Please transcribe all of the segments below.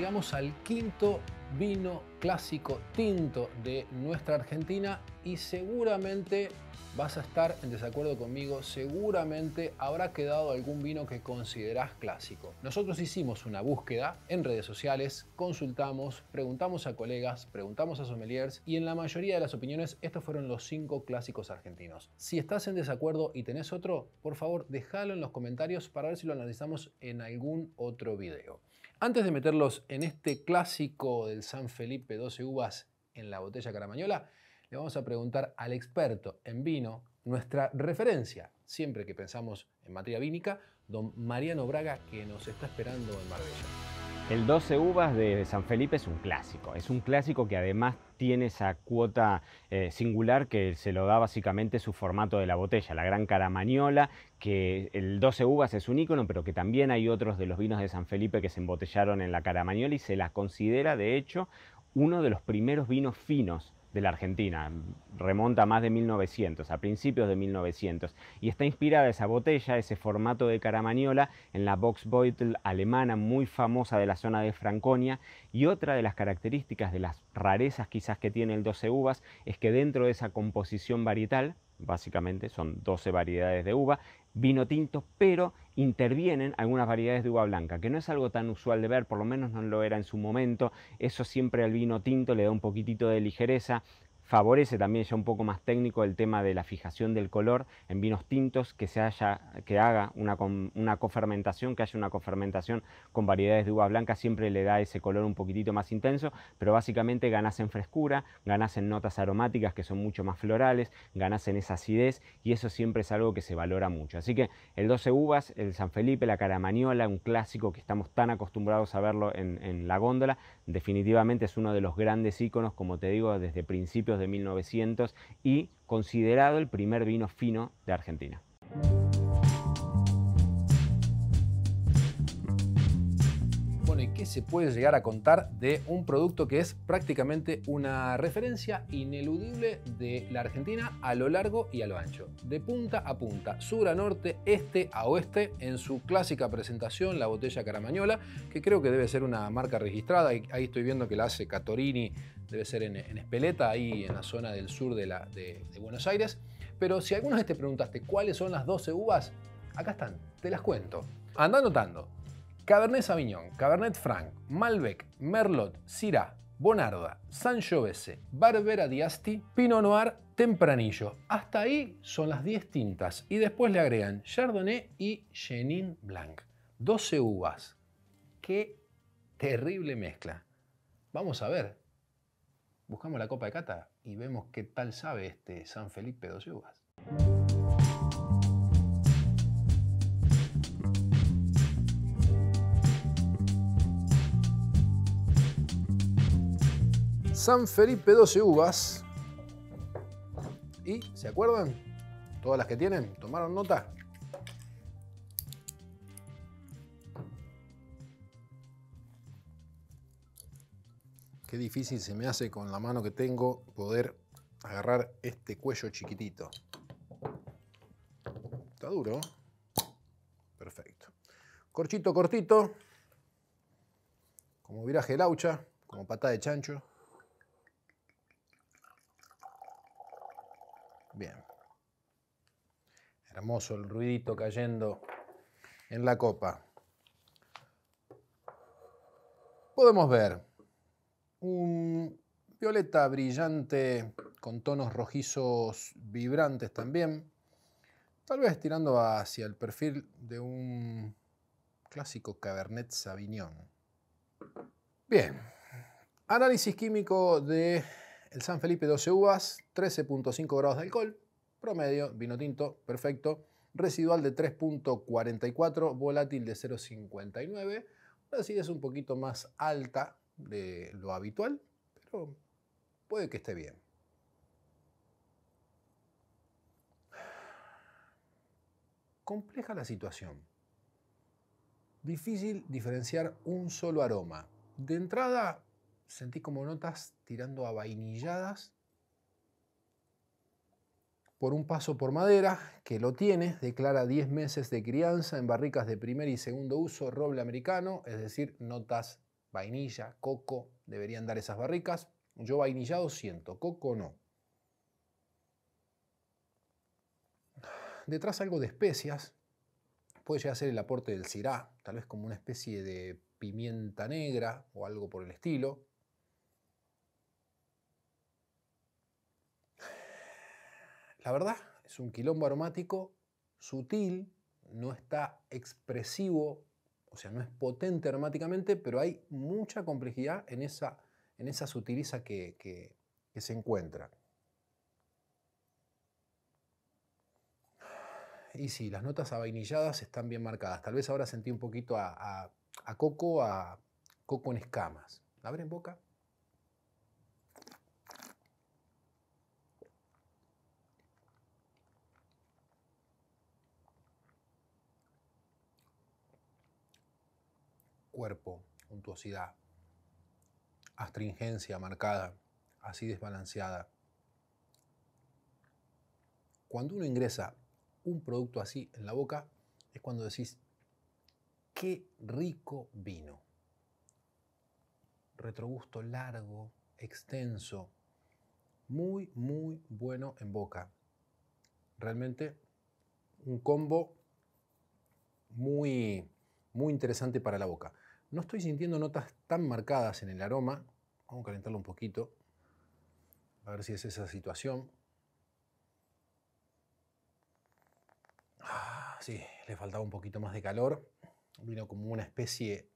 llegamos al quinto vino clásico tinto de nuestra Argentina y seguramente vas a estar en desacuerdo conmigo, seguramente habrá quedado algún vino que considerás clásico. Nosotros hicimos una búsqueda en redes sociales, consultamos, preguntamos a colegas, preguntamos a sommeliers y en la mayoría de las opiniones estos fueron los cinco clásicos argentinos. Si estás en desacuerdo y tenés otro, por favor déjalo en los comentarios para ver si lo analizamos en algún otro video. Antes de meterlos en este clásico del San Felipe 12 uvas en la botella caramañola, le vamos a preguntar al experto en vino, nuestra referencia, siempre que pensamos en materia vínica, don Mariano Braga, que nos está esperando en Marbella. El 12 uvas de San Felipe es un clásico, es un clásico que además tiene esa cuota eh, singular que se lo da básicamente su formato de la botella, la gran caramañola, que el 12 uvas es un ícono, pero que también hay otros de los vinos de San Felipe que se embotellaron en la caramañola y se la considera de hecho uno de los primeros vinos finos de la Argentina, remonta a más de 1900, a principios de 1900, y está inspirada esa botella, ese formato de caramaniola, en la Boxbeutel alemana muy famosa de la zona de Franconia, y otra de las características de las rarezas quizás que tiene el 12 uvas es que dentro de esa composición varietal, básicamente son 12 variedades de uva, vino tinto, pero intervienen algunas variedades de uva blanca, que no es algo tan usual de ver, por lo menos no lo era en su momento, eso siempre al vino tinto le da un poquitito de ligereza, favorece también ya un poco más técnico el tema de la fijación del color en vinos tintos, que, se haya, que haga una, una cofermentación, que haya una cofermentación con variedades de uva blanca, siempre le da ese color un poquitito más intenso, pero básicamente ganas en frescura, ganas en notas aromáticas que son mucho más florales, ganas en esa acidez y eso siempre es algo que se valora mucho. Así que el 12 uvas, el San Felipe, la Caramaniola, un clásico que estamos tan acostumbrados a verlo en, en la góndola, definitivamente es uno de los grandes íconos, como te digo, desde principios de 1900 y considerado el primer vino fino de Argentina. Bueno, ¿y qué se puede llegar a contar de un producto que es prácticamente una referencia ineludible de la Argentina a lo largo y a lo ancho? De punta a punta, sur a norte, este a oeste, en su clásica presentación, la botella Caramañola, que creo que debe ser una marca registrada. Ahí estoy viendo que la hace Catorini, debe ser en, Espeleta, ahí en la zona del sur de, de Buenos Aires. Pero si alguna vez te preguntaste cuáles son las 12 uvas, acá están, te las cuento. Anda anotando. Cabernet Sauvignon, Cabernet Franc, Malbec, Merlot, Syrah, Bonarda, Sangiovese, Barbera di Asti, Pinot Noir, Tempranillo. Hasta ahí son las 10 tintas y después le agregan Chardonnay y Chenin Blanc. 12 uvas. Qué terrible mezcla. Vamos a ver. Buscamos la copa de cata y vemos qué tal sabe este San Felipe 12 uvas. San Felipe 12 uvas. ¿Y se acuerdan? Todas las que tienen, ¿tomaron nota? Qué difícil se me hace con la mano que tengo poder agarrar este cuello chiquitito. Está duro. Perfecto. Corchito cortito. Como viraje de laucha, como pata de chancho. Bien. Hermoso el ruidito cayendo en la copa. Podemos ver un violeta brillante con tonos rojizos vibrantes también. Tal vez tirando hacia el perfil de un clásico Cabernet Sauvignon. Bien. Análisis químico de el San Felipe 12 uvas, 13.5 grados de alcohol, promedio, vino tinto, perfecto, residual de 3.44, volátil de 0.59, así es un poquito más alta de lo habitual, pero puede que esté bien. Compleja la situación. Difícil diferenciar un solo aroma. De entrada, sentí como notas tirando a vainilladas por un paso por madera, que lo tiene, declara 10 meses de crianza en barricas de primer y segundo uso, roble americano, es decir, notas vainilla, coco, deberían dar esas barricas. Yo vainillado siento, coco no. Detrás algo de especias, puede llegar a ser el aporte del cirá, tal vez como una especie de pimienta negra o algo por el estilo. La verdad, es un quilombo aromático sutil, no está expresivo, o sea, no es potente aromáticamente, pero hay mucha complejidad en esa, en esa que, que, se encuentra. Y sí, las notas avainilladas están bien marcadas. Tal vez ahora sentí un poquito a, a coco, a coco en escamas. ¿Abre en boca? Cuerpo, untuosidad, astringencia marcada, así desbalanceada. Cuando uno ingresa un producto así en la boca, es cuando decís, qué rico vino. Retrogusto largo, extenso, muy, muy bueno en boca. Realmente un combo muy, muy interesante para la boca. No estoy sintiendo notas tan marcadas en el aroma. Vamos a calentarlo un poquito. A ver si es esa situación. Ah, sí, le faltaba un poquito más de calor. Vino como una especie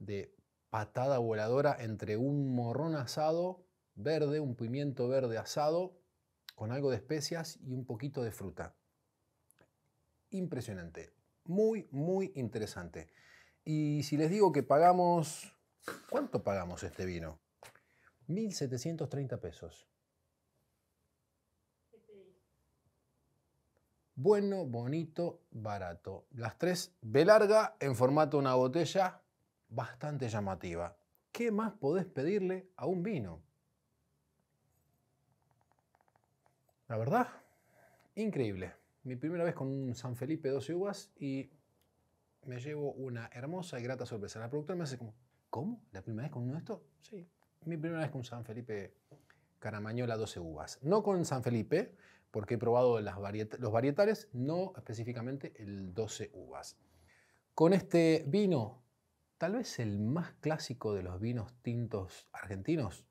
de patada voladora entre un morrón asado verde, un pimiento verde asado, con algo de especias y un poquito de fruta. Impresionante. Muy, muy interesante. Y si les digo que pagamos, ¿cuánto pagamos este vino? 1.730 pesos. Bueno, bonito, barato. Las tres B larga en formato una botella bastante llamativa. ¿Qué más podés pedirle a un vino? La verdad, increíble. Mi primera vez con un San Felipe 12 uvas y me llevo una hermosa y grata sorpresa. La productora me hace como, ¿cómo? ¿La primera vez con uno de estos? Sí, mi primera vez con San Felipe Caramañola 12 uvas. No con San Felipe, porque he probado las los varietales, no específicamente el 12 uvas. Con este vino, tal vez el más clásico de los vinos tintos argentinos,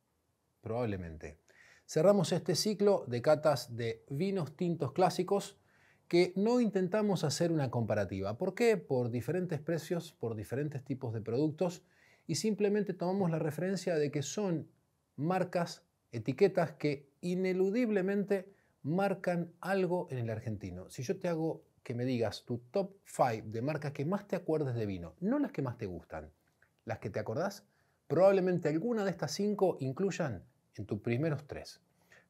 probablemente. Cerramos este ciclo de catas de vinos tintos clásicos que no intentamos hacer una comparativa. ¿Por qué? Por diferentes precios, por diferentes tipos de productos y simplemente tomamos la referencia de que son marcas, etiquetas que ineludiblemente marcan algo en el argentino. Si yo te hago que me digas tu top 5 de marcas que más te acuerdes de vino, no las que más te gustan, las que te acordás, probablemente alguna de estas 5 incluyan en tus primeros 3.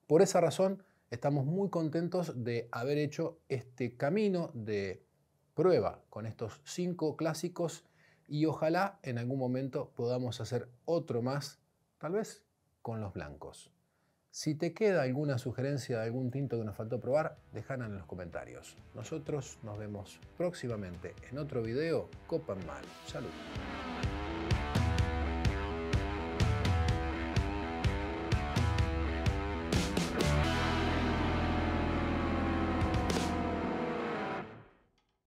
Por esa razón, Estamos muy contentos de haber hecho este camino de prueba con estos cinco clásicos y ojalá en algún momento podamos hacer otro más, tal vez con los blancos. Si te queda alguna sugerencia de algún tinto que nos faltó probar, déjala en los comentarios. Nosotros nos vemos próximamente en otro video. Copan Mal. Salud.